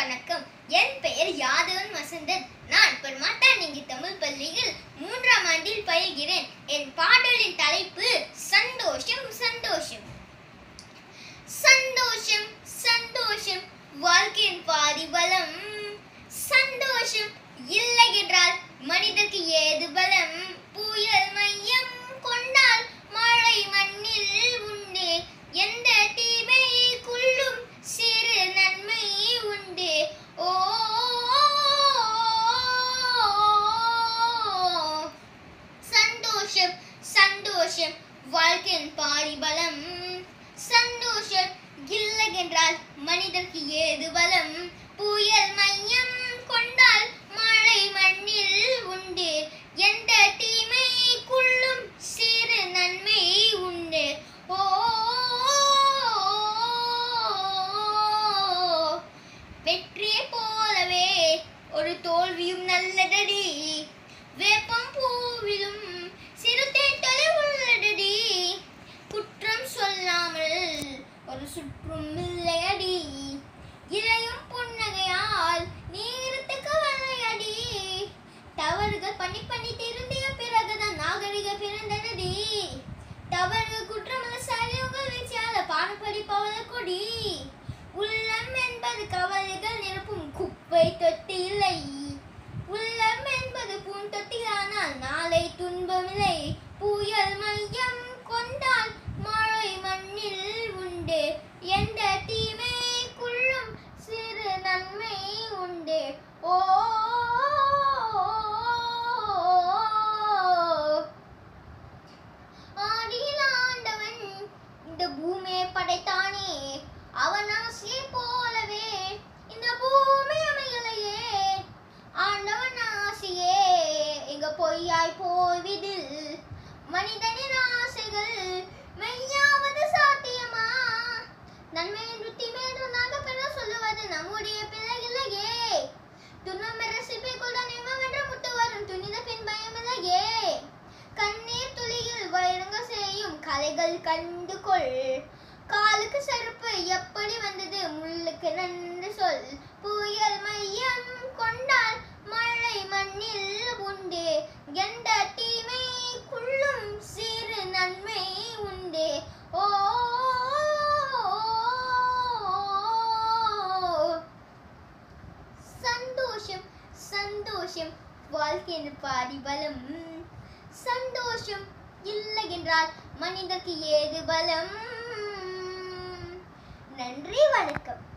வணக்கம். என் பெயர் யாதவன் வசந்தன். நான் பெருமாட்டா நீங்கி தமிழ் பள்ளியில் மூன்றாம் ஆண்டில் பயில்கிறேன். என் பாடலின் தலைப்பு சந்தோஷம் சந்தோஷம். சந்தோஷம் சந்தோஷம். வாழ்க்கையின் பாதி பலம் மனிதன் பாரிபலம். சந்தோஷம் இல்லை என்றால் மனிதனுக்கு ஏது பலம்? 对，对，第一类。பொய்யாய் போய்விடில் மனிதனின் ஆசைகள் மெய்யாவது சாத்தியமா? நன்மையின் ருத்தி மேலாக பெற சொல்லுவது நம்முடைய பிள்ளை இல்லையே துன்பம் ரசிப்பை கொள்ள நிம்மவென்று முட்டு வரும் துணித பின் பயமில்லையே. கண்ணீர் துளியில் வயரங்க செய்யும் கலைகள் கண்டு கொள். காலுக்கு செருப்பு எப்படி வந்தது? முள்ளுக்கு நன்று சொல். புயல் மைய சந்தோஷம் வாழ்க்கையின் பாதிபலம் சந்தோஷம் இல்லை என்றால் மனிதருக்கு ஏது பலம்? நன்றி வணக்கம்.